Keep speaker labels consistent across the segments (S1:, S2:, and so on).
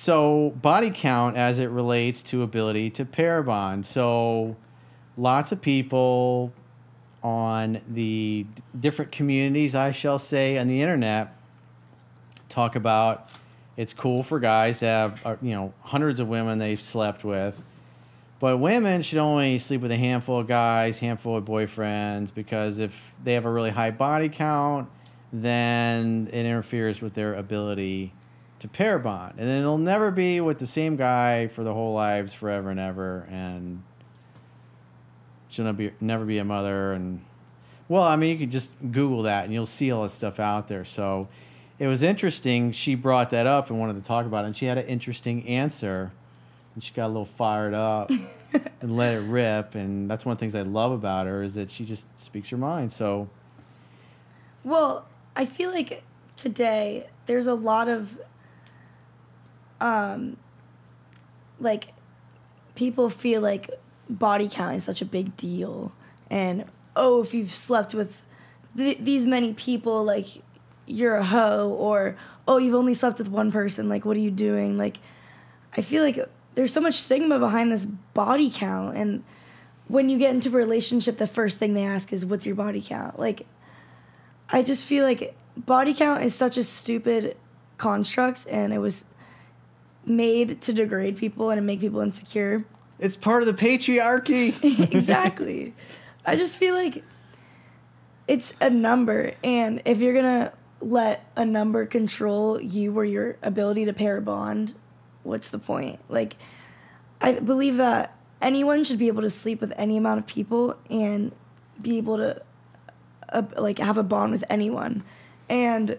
S1: so body count as it relates to ability to pair bond. So lots of people on the different communities, I shall say, on the internet talk about it's cool for guys to have uh, you know hundreds of women they've slept with but women should only sleep with a handful of guys handful of boyfriends because if they have a really high body count then it interferes with their ability to pair bond and then they'll never be with the same guy for the whole lives forever and ever and she'll never be, never be a mother and well i mean you could just google that and you'll see all this stuff out there so it was interesting. She brought that up and wanted to talk about it, and she had an interesting answer. And she got a little fired up and let it rip. And that's one of the things I love about her is that she just speaks her mind. So
S2: Well, I feel like today there's a lot of um like people feel like body count is such a big deal. And oh if you've slept with th- these many people like you're a hoe or oh you've only slept with one person like what are you doing? Like i feel like there's so much stigma behind this body count. And when you get into a relationship the first thing they ask is what's your body count? Like I just feel like body count is such a stupid construct. And it was made to degrade people and to make people insecure.
S1: it's part of the patriarchy.
S2: exactly. I just feel like it's a number and if you're going to let a number control you or your ability to pair a bond, what's the point? Like I believe that anyone should be able to sleep with any amount of people and be able to uh, like have a bond with anyone and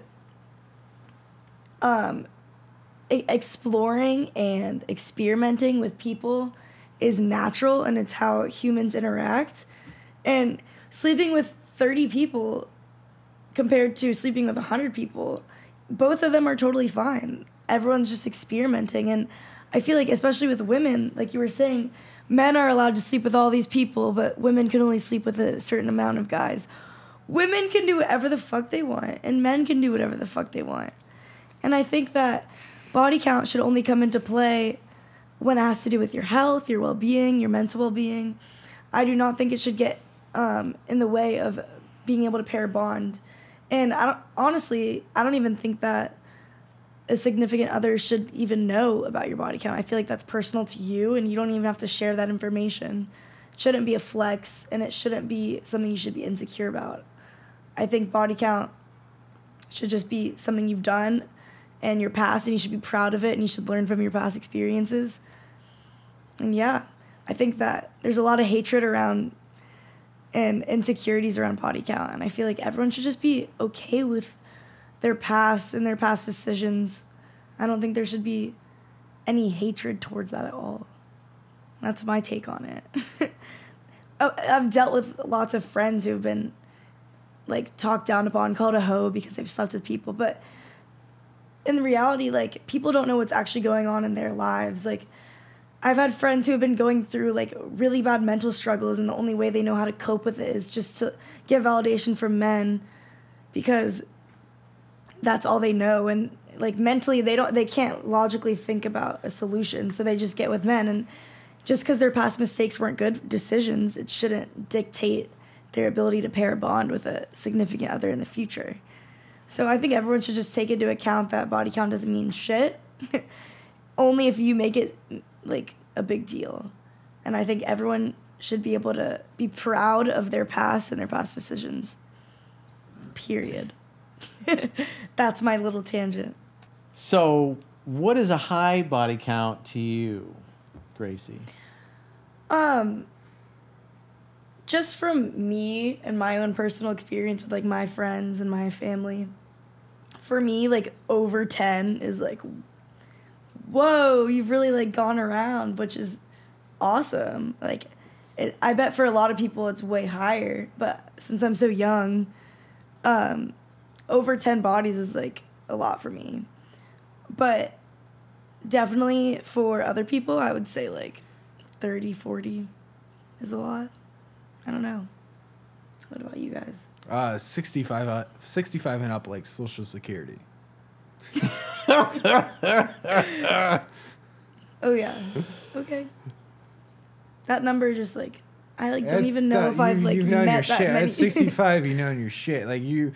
S2: um exploring and experimenting with people is natural and it's how humans interact. And sleeping with 30 people compared to sleeping with 100 people both of them are totally fine. Everyone's just experimenting and i feel like especially with women like you were saying men are allowed to sleep with all these people but women can only sleep with a certain amount of guys. Women can do whatever the fuck they want and men can do whatever the fuck they want. And i think that body count should only come into play when it has to do with your health your well-being your mental well-being. I do not think it should get um, in the way of being able to pair bond. And i don't honestly i don't even think that a significant other should even know about your body count. I feel like that's personal to you and you don't even have to share that information. It shouldn't be a flex and it shouldn't be something you should be insecure about. I think body count should just be something you've done and your past and you should be proud of it and you should learn from your past experiences. And yeah i think that there's a lot of hatred around and insecurities around body count and i feel like everyone should just be okay with their past and their past decisions. I don't think there should be any hatred towards that at all. That's my take on it. I- oh, i've dealt with lots of friends who've been like talked down upon called a hoe because they've slept with people but in reality like people don't know what's actually going on in their lives like I've had friends who have been going through like really bad mental struggles, and the only way they know how to cope with it is just to get validation from men because that's all they know. And like mentally, they don't, they can't logically think about a solution, so they just get with men. And just because their past mistakes weren't good decisions, it shouldn't dictate their ability to pair a bond with a significant other in the future. So I think everyone should just take into account that body count doesn't mean shit. Only if you make it like a big deal. And I think everyone should be able to be proud of their past and their past decisions. Period. That's my little tangent.
S1: so, what is a high body count to you, Gracie?
S2: Um just from me and my own personal experience with like my friends and my family. For me, like over 10 is like whoa, you've really like gone around, which is awesome. Like, it, I bet for a lot of people it's way higher, but since I'm so young, um, over 10 bodies is like a lot for me. But definitely for other people, I would say like 30, 40 is a lot. I don't know. What about you guys?
S3: Uh, 65, uh, 65 and up, like Social Security.
S2: Oh yeah. Okay. That number just like I like don't
S3: That's
S2: even know if I've like
S3: you've known your
S2: met that
S3: shit.
S2: many.
S3: At 65, you know your shit. Like you,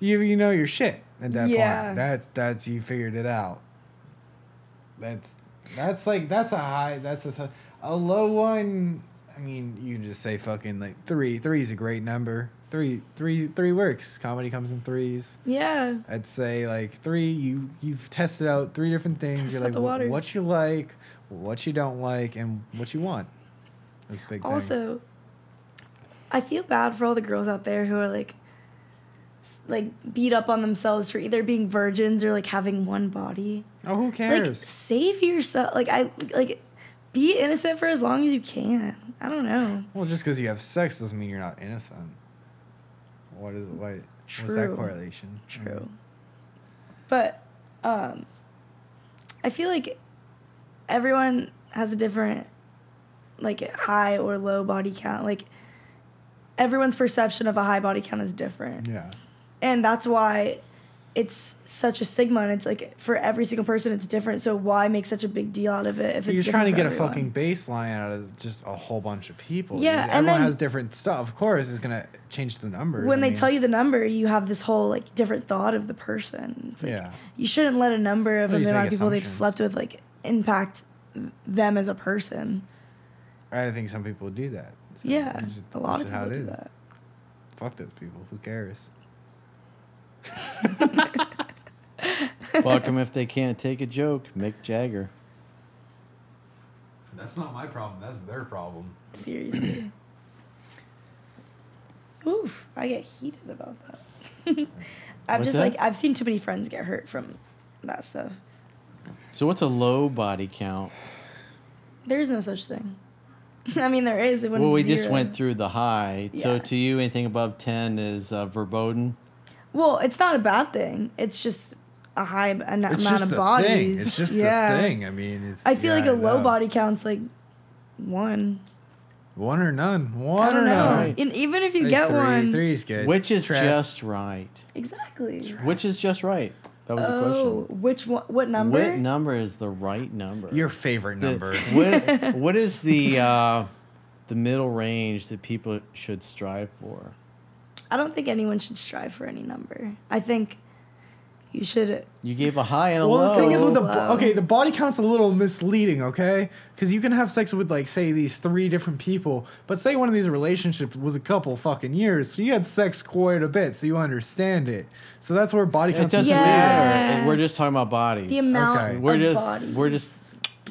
S3: you, you know your shit at that
S2: Yeah.
S3: point. That's that's you figured it out. That's that's like that's a high. That's a a low one. I mean, you just say fucking like three. Three is a great number. Three, three, three works. Comedy comes in threes.
S2: yeah.
S3: I'd say like three. You you've tested out three different things.
S2: Test
S3: You're like
S2: the waters.
S3: what you like, what you don't like, and what you want. That's a big. thing.
S2: Also, I feel bad for all the girls out there who are like like beat up on themselves for either being virgins or like having one body.
S3: oh, who cares?
S2: Like save yourself. Like I like be innocent for as long as you can. I don't know.
S3: Well, just because you have sex doesn't mean you're not innocent. What is why? What's that
S2: True.
S3: correlation?
S2: True. But um I feel like everyone has a different like high or low body count. Like everyone's perception of a high body count is different.
S3: Yeah.
S2: And that's why it's such a stigma and it's like for every single person it's different. So why make such a big deal out of it if it's
S3: you're trying to get
S2: for
S3: a fucking baseline out of just a whole bunch of people.
S2: Yeah,
S3: dude.
S2: and
S3: everyone
S2: then-
S3: has different stuff. Of course, it's gonna change the number
S2: when
S3: I
S2: they
S3: mean,
S2: tell you the number, you have this whole like different thought of the person. It's like,
S3: Yeah.
S2: You shouldn't let a number of the amount of people they've slept with like impact them as a person.
S3: I think some people do that. So
S2: Yeah, a lot of people do that.
S3: Fuck those people. Who cares?
S1: Fuck them if they can't take a joke. Mick Jagger.
S3: That's not my problem. That's their problem.
S2: Seriously. Oof, I get heated about that. I'm
S1: What's
S2: just
S1: that?
S2: like I've seen too many friends get hurt from that stuff.
S1: So what's a low body count?
S2: There's no such thing. I mean, there is. It
S1: Well,
S2: wouldn't
S1: we just went through the high. So to you, anything above ten is uh, verboten.
S2: Well, it's not a bad thing. It's just a high an- amount
S3: It's just
S2: of
S3: the
S2: bodies.
S3: thing. It's just
S2: yeah.
S3: the thing. I mean, it's.
S2: I feel like a low body count's like one.
S3: One or none. One or
S2: know.
S3: none.
S2: And even if you
S3: Like
S2: get
S3: three,
S2: one,
S3: Three's good.
S1: Which is
S3: Tress.
S1: just right.
S2: exactly.
S1: Which is just right. That was the
S2: Oh,
S1: question.
S2: which one? What number?
S1: What number is the right number?
S3: Your favorite
S1: The-
S3: number.
S1: what, what is the uh, the middle range that people should strive for?
S2: I don't think anyone should strive for any number. I think you should.
S1: You gave a high and a
S3: Well,
S1: low.
S3: the thing is with the
S2: Low.
S3: okay, the body count's a little misleading, okay? Because you can have sex with like say these three different people, but say one of these relationships was a couple fucking years, so you had sex quite a bit, so you understand it. So that's where body
S1: it
S3: count
S1: doesn't
S2: Yeah.
S1: matter. We're just talking about bodies.
S2: The amount
S3: Okay.
S1: we're just
S2: bodies.
S1: we're just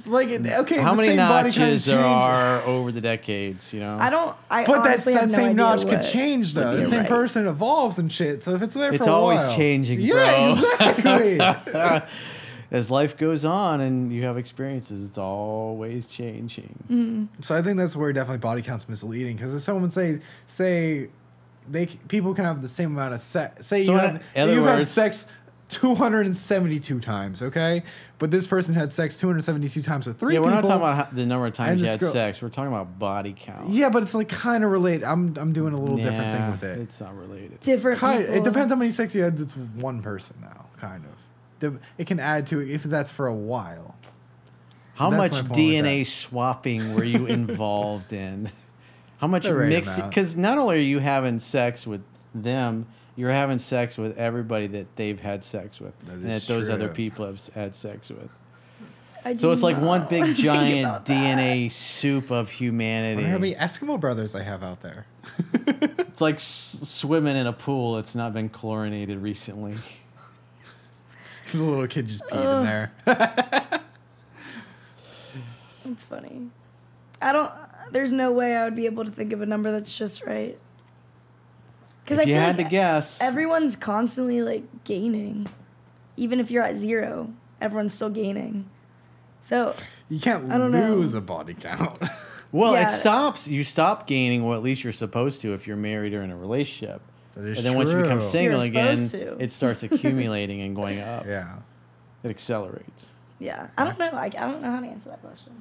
S3: like it- okay.
S1: how
S3: the
S1: many
S3: same body count
S1: notches there
S3: change-
S1: are over the decades. You know,
S2: I don't. I
S3: But that
S2: honestly
S3: that
S2: have no
S3: same
S2: idea
S3: notch could
S2: what
S3: change though.
S2: would be
S3: The same
S2: right.
S3: person evolves and shit. So if it's there
S1: It's
S3: for a
S1: always
S3: while-
S1: changing,
S3: Yeah,
S1: bro.
S3: exactly.
S1: As life goes on and you have experiences, it's always changing.
S2: Mm.
S3: So I think that's where definitely body count's misleading because if someone say say they c- people can have the same amount of sex. Say
S1: So
S3: you
S1: in
S3: have
S1: other
S3: you've had
S1: words-
S3: sex. 272 times, okay? But this person had sex 272 times with three
S1: yeah, we're
S3: people.
S1: not talking about the number of times
S3: and
S1: you
S3: this
S1: had
S3: girl-
S1: sex. We're talking about body count.
S3: Yeah, but it's like kind of related. I'm I'm doing a little different thing with it.
S1: It's not related.
S2: different.
S3: Kind,
S2: people.
S3: it depends how many sex you had. That's one person now, kind of. The- It can add to it if that's for a while.
S1: How
S3: That's
S1: much
S3: point with
S1: DNA
S3: that.
S1: swapping were you involved in? How much
S3: The right
S1: mixing?
S3: amount.
S1: Because not only are you having sex with them, you're having sex with everybody that they've had sex with,
S3: That
S1: and
S3: is
S1: that those other people have had sex with.
S2: I
S1: So it's like one big giant
S2: about that.
S1: DNA soup of humanity.
S3: wonder how many Eskimo brothers I have out there.
S1: It's like s- swimming in a pool that's not been chlorinated recently.
S3: the little kid just peed in there.
S2: It's funny. I don't. There's no way I would be able to think of a number that's just right. Because
S1: If
S2: I
S1: you had
S2: like
S1: to guess,
S2: everyone's constantly like gaining, even if you're at zero, everyone's still gaining. So
S3: You can't
S2: I don't know.
S3: lose a body count.
S1: well,
S2: Yeah.
S1: it stops. You stop gaining, or at least you're supposed to if you're married or in a relationship.
S3: That is
S1: And then once you become single
S2: You're
S1: again,
S2: to.
S1: it starts accumulating and going up.
S3: Yeah.
S1: It accelerates.
S2: yeah, I don't know. I, I don't know how to answer that question.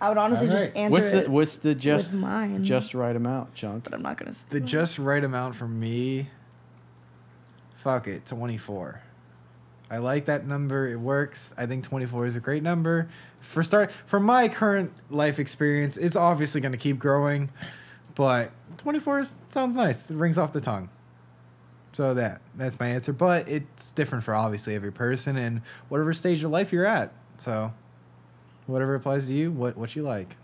S2: I would honestly just
S3: Alright.
S2: answer
S1: What's
S2: it
S1: the what's the just
S2: with mine.
S1: just right amount, Chunk?
S2: but I'm not gonna. Say
S3: The just right amount for me. Fuck it, 24. I like that number. It works. I think 24 is a great number. For start for my current life experience, it's obviously going to keep growing, but 24 is, sounds nice. It rings off the tongue. So that that's my answer, but it's different for obviously every person and whatever stage of life you're at. So whatever applies to you, what what you like.